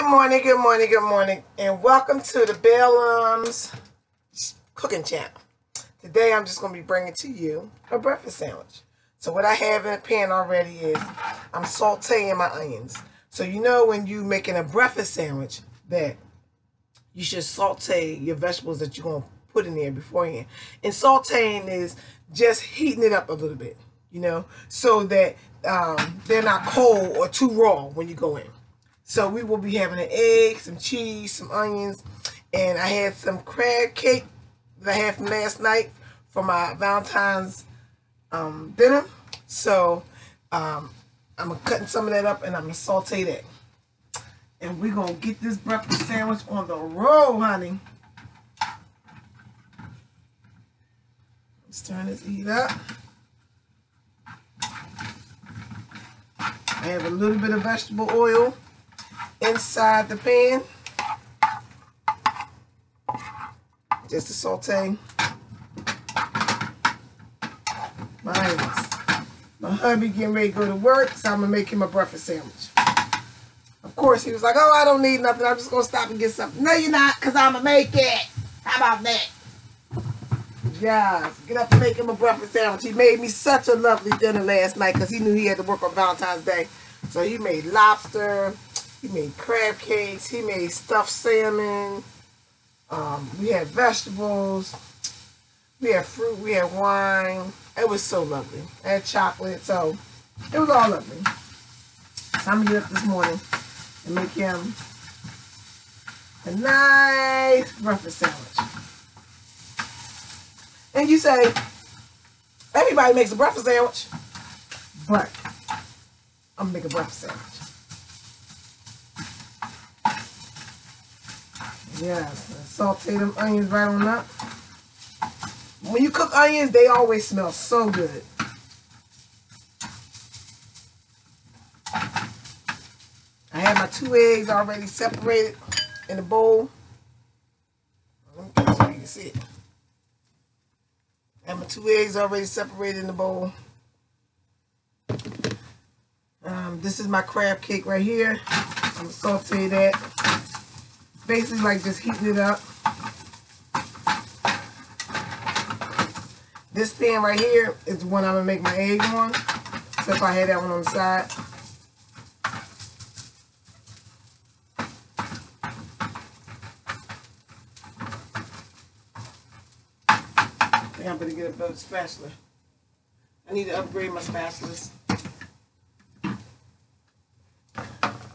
good morning, good morning, good morning, and welcome to the Baillums Cooking Channel. Today I'm just going to be bringing to you a breakfast sandwich. So what I have in the pan already is I'm sauteing my onions. So you know when you're making a breakfast sandwich that you should saute your vegetables that you're going to put in there beforehand. And sauteing is just heating it up a little bit, you know, so that um, they're not cold or too raw when you go in. So we will be having an egg, some cheese, some onions, and I had some crab cake that I had from last night for my Valentine's um, dinner. So um, I'm cutting some of that up and I'm gonna saute that. And we're gonna get this breakfast sandwich on the roll, honey. Let's turn this heat up. I have a little bit of vegetable oil inside the pan. Just to saute my. My hubby getting ready to go to work, so I'm going to make him a breakfast sandwich. Of course, he was like, oh, I don't need nothing. I'm just going to stop and get something. No, you're not, because I'm going to make it. How about that? Yes, get up and make him a breakfast sandwich. He made me such a lovely dinner last night because he knew he had to work on Valentine's Day. So he made lobster, he made crab cakes. He made stuffed salmon. Um, we had vegetables. We had fruit. We had wine. It was so lovely. I had chocolate. So it was all lovely. So I'm going to get up this morning and make him a nice breakfast sandwich. And you say, everybody makes a breakfast sandwich. But I'm going to make a breakfast sandwich. Yes, saute them onions right on up. When you cook onions, they always smell so good. I have my two eggs already separated in the bowl. So you can see it. I have my two eggs already separated in the bowl. Um, this is my crab cake right here. I'm to saute that basically like just heating it up. This pan right here is the one I'm going to make my egg on. So if I had that one on the side. I I'm going to get a better spatula. I need to upgrade my spatulas.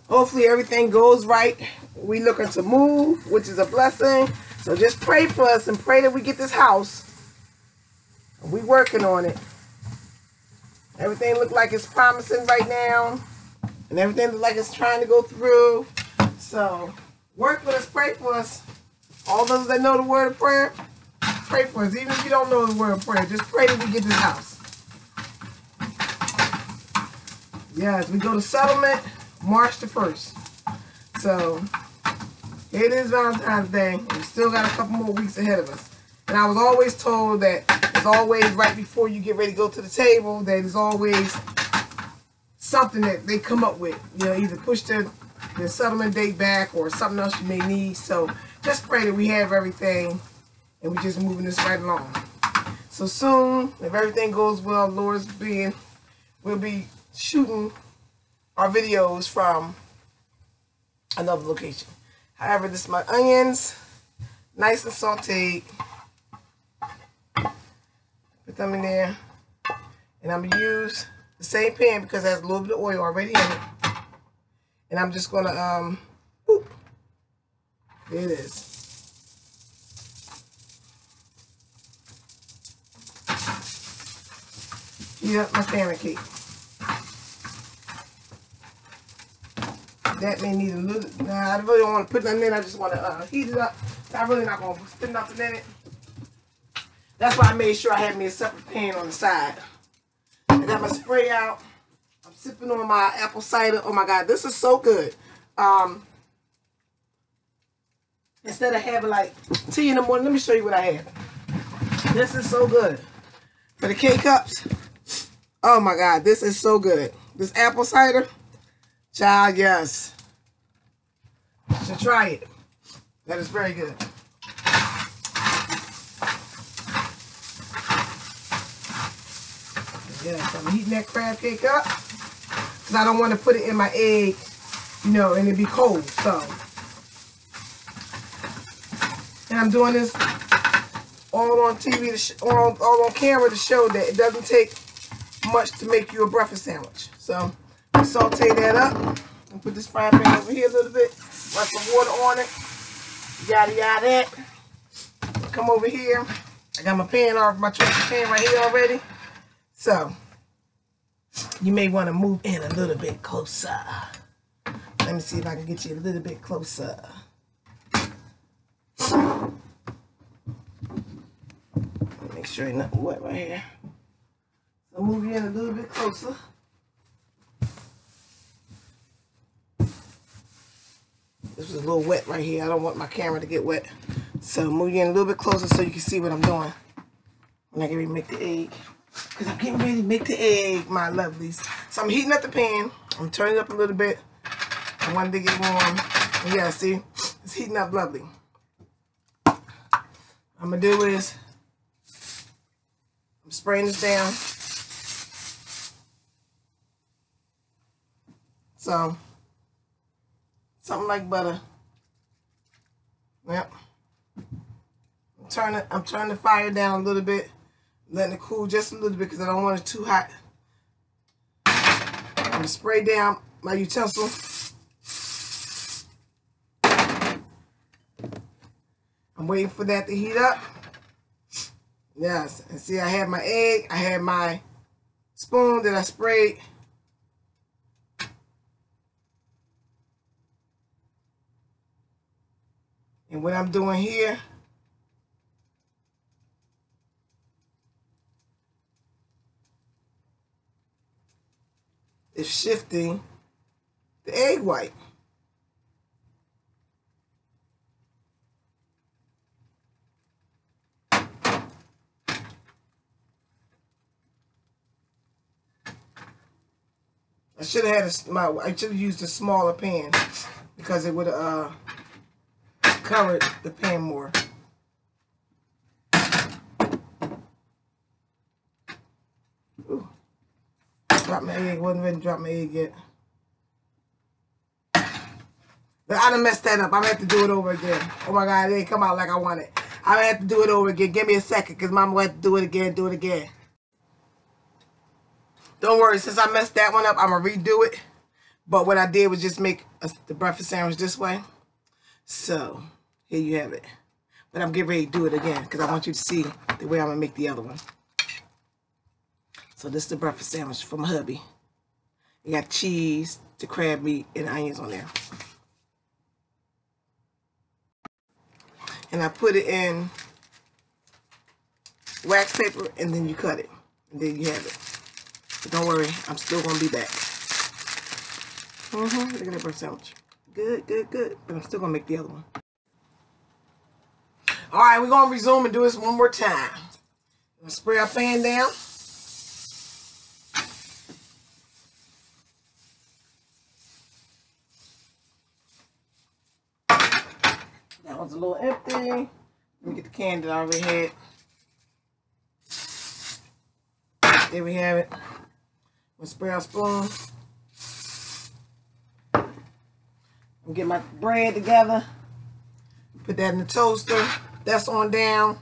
Hopefully everything goes right we looking to move, which is a blessing. So just pray for us and pray that we get this house. We working on it. Everything look like it's promising right now. And everything look like it's trying to go through. So work with us, pray for us. All those that know the word of prayer, pray for us. Even if you don't know the word of prayer, just pray that we get this house. Yes, we go to settlement March the 1st. So it is Valentine's Day. We still got a couple more weeks ahead of us. And I was always told that it's always right before you get ready to go to the table, that it's always something that they come up with. You know, either push the, the settlement date back or something else you may need. So just pray that we have everything and we're just moving this right along. So soon, if everything goes well, Lord's being, we'll be shooting our videos from another location. However, this is my onions, nice and sauteed. Put them in there. And I'm going to use the same pan because it has a little bit of oil already in it. And I'm just going to, um, boop. There it is. Up my salmon cake. That may need a little, nah, I really don't want to put nothing in I just want to uh, heat it up. I'm really not going to put nothing in it. That's why I made sure I had me a separate pan on the side. I got my spray out. I'm sipping on my apple cider. Oh my God, this is so good. Um, instead of having like tea in the morning, let me show you what I have. This is so good. For the K-Cups, oh my God, this is so good. This apple cider, Child, yes. should try it. That is very good. Yes, I'm heating that crab cake up. Because I don't want to put it in my egg, you know, and it be cold. So, and I'm doing this all on TV, to all, all on camera to show that it doesn't take much to make you a breakfast sandwich. So, saute that up and put this frying pan over here a little bit. Run some water on it. Yada yada. that. Come over here. I got my pan off my pan right here already. So, you may want to move in a little bit closer. Let me see if I can get you a little bit closer. Make sure ain't nothing wet right here. So move in a little bit closer. This was a little wet right here. I don't want my camera to get wet. So move you in a little bit closer so you can see what I'm doing. When I get ready to make the egg. Because I'm getting ready to make the egg, my lovelies. So I'm heating up the pan. I'm turning it up a little bit. I wanted to get warm. And yeah, see? It's heating up lovely. I'm going to do is I'm spraying this down. So, something like butter. Yep. I'm turning, I'm turning the fire down a little bit letting it cool just a little bit because I don't want it too hot. I'm to spray down my utensil. I'm waiting for that to heat up. Yes, and see I have my egg, I have my spoon that I sprayed. And what I'm doing here is shifting the egg white. I should have had a, my, I should have used a smaller pan because it would uh, covered the pan more. Ooh. Drop my egg. Wasn't ready to drop my egg yet. But I done messed that up. I'm gonna have to do it over again. Oh my God, it ain't come out like I want it. I'm gonna have to do it over again. Give me a second, because mama will have to do it again, do it again. Don't worry, since I messed that one up, I'm gonna redo it. But what I did was just make a, the breakfast sandwich this way. So, here you have it. But I'm getting ready to do it again, because I want you to see the way I'm gonna make the other one. So this is the breakfast sandwich from hubby. You got cheese, the crab meat, and onions on there. And I put it in wax paper, and then you cut it. And then you have it. But don't worry, I'm still going to be back. Mm -hmm. Look at that breakfast sandwich. Good, good, good. But I'm still going to make the other one. All right, we're going to resume and do this one more time. spray our pan down. That one's a little empty. Let me get the can that I already had. There we have it. My spray our spoon. get my bread together. Put that in the toaster. That's on down.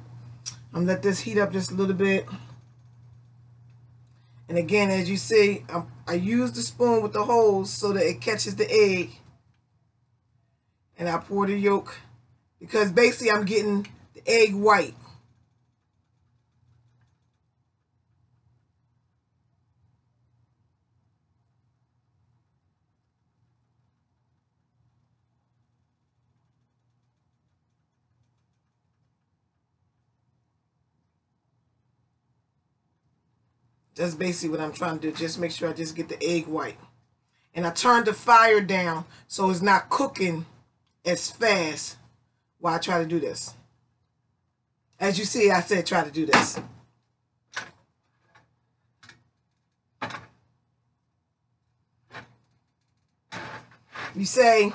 I'm let this heat up just a little bit. And again, as you see, I'm, I use the spoon with the holes so that it catches the egg. And I pour the yolk because basically I'm getting the egg white. That's basically what I'm trying to do. Just make sure I just get the egg white. And I turn the fire down so it's not cooking as fast while I try to do this. As you see, I said try to do this. You say,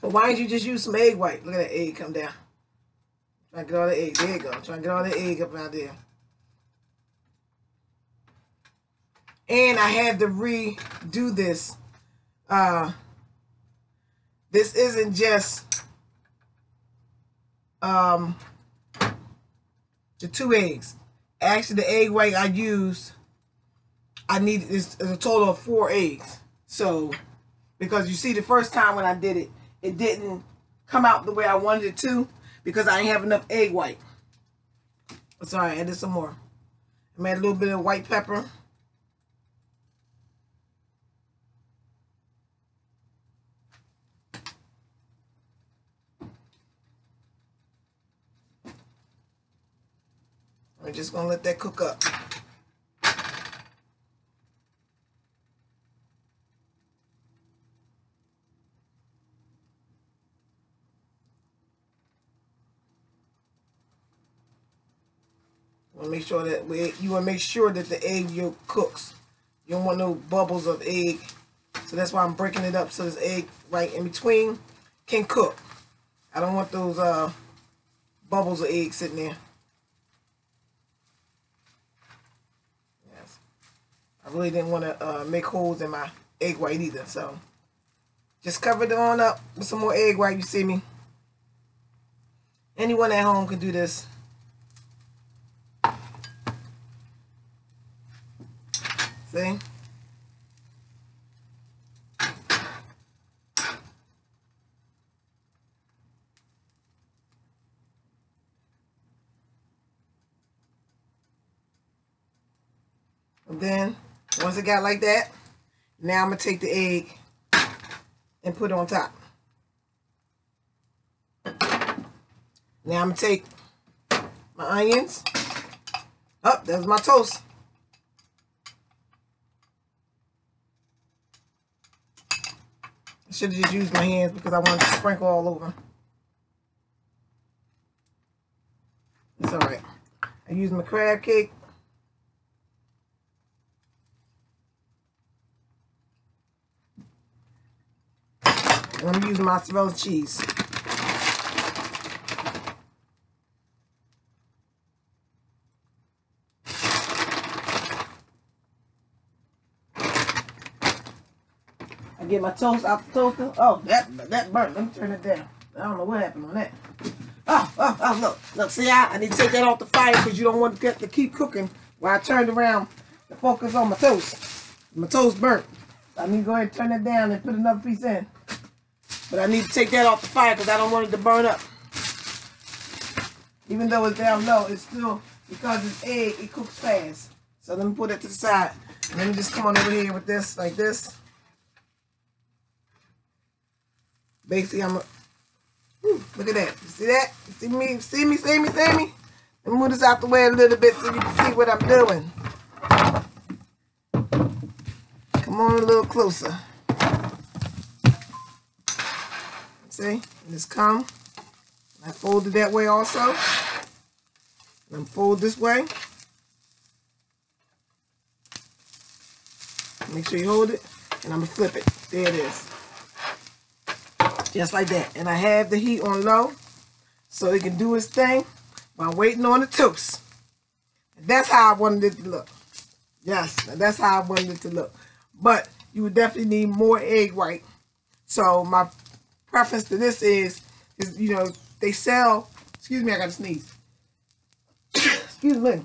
But why don't you just use some egg white? Look at that egg come down. Trying to get all the egg. There you go. Trying to get all the egg up out there. And I had to redo this. Uh, this isn't just um, the two eggs. Actually, the egg white I used, I need is a total of four eggs. So, because you see, the first time when I did it, it didn't come out the way I wanted it to because I didn't have enough egg white. Sorry, I added some more. I made a little bit of white pepper. We're just going to let that cook up. To make sure that we, you want to make sure that the egg yolk cooks. You don't want no bubbles of egg. So that's why I'm breaking it up so this egg right in between can cook. I don't want those uh, bubbles of egg sitting there. I really didn't want to uh, make holes in my egg white either. So just cover it on up with some more egg white. You see me? Anyone at home can do this. See? And then once it got like that, now I'm going to take the egg and put it on top. Now I'm going to take my onions. Oh, there's my toast. I should have just used my hands because I wanted to sprinkle all over. It's alright. I used my crab cake. I'm using mozzarella cheese. I get my toast out the toaster. Oh, that that burnt. Let me turn it down. I don't know what happened on that. Oh, oh, oh, look. Look, see, I, I need to take that off the fire because you don't want to get to keep cooking while I turned around to focus on my toast. My toast burnt. I need to go ahead and turn that down and put another piece in. But I need to take that off the fire because I don't want it to burn up. Even though it's down low, it's still, because it's egg, it cooks fast. So let me put it to the side. Let me just come on over here with this, like this. Basically, I'm a, look at that. You see that? You see me, see me, see me, see me? Let me move this out the way a little bit so you can see what I'm doing. Come on a little closer. See? Just come. I fold it that way also. And I'm fold this way. Make sure you hold it. And I'm going to flip it. There it is. Just like that. And I have the heat on low. So it can do its thing while waiting on the toast. And that's how I wanted it to look. Yes, that's how I wanted it to look. But you would definitely need more egg white. So my preference to this is, is you know, they sell, excuse me, I got to sneeze. excuse me.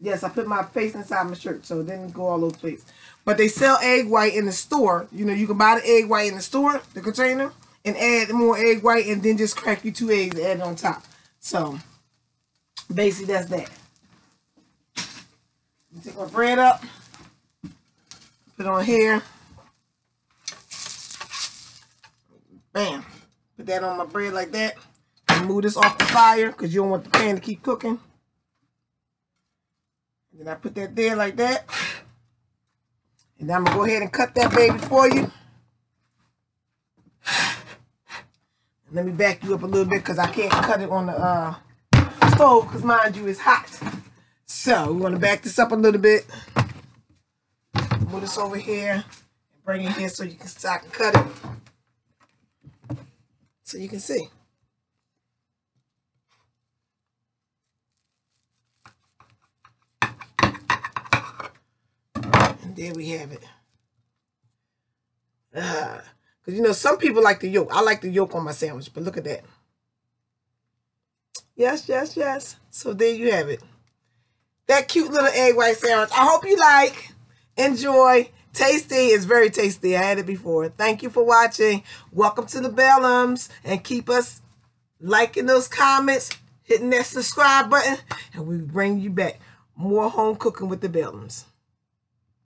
Yes, I put my face inside my shirt, so it didn't go all over the place. But they sell egg white in the store. You know, you can buy the egg white in the store, the container, and add more egg white, and then just crack you two eggs and add it on top. So, basically, that's that. Take my bread up, put it on here. Bam. Put that on my bread like that. Move this off the fire because you don't want the pan to keep cooking. And then I put that there like that. And I'm going to go ahead and cut that baby for you. And let me back you up a little bit because I can't cut it on the uh, stove because mind you, it's hot. So we want to back this up a little bit. Move this over here and bring it here so you can start and cut it. So you can see. And there we have it. Because, uh, you know, some people like the yolk. I like the yolk on my sandwich, but look at that. Yes, yes, yes. So there you have it. That cute little egg white sandwich. I hope you like, enjoy. Tasty is very tasty. I had it before. Thank you for watching. Welcome to the Baillums. And keep us liking those comments, hitting that subscribe button, and we bring you back more home cooking with the Baillums.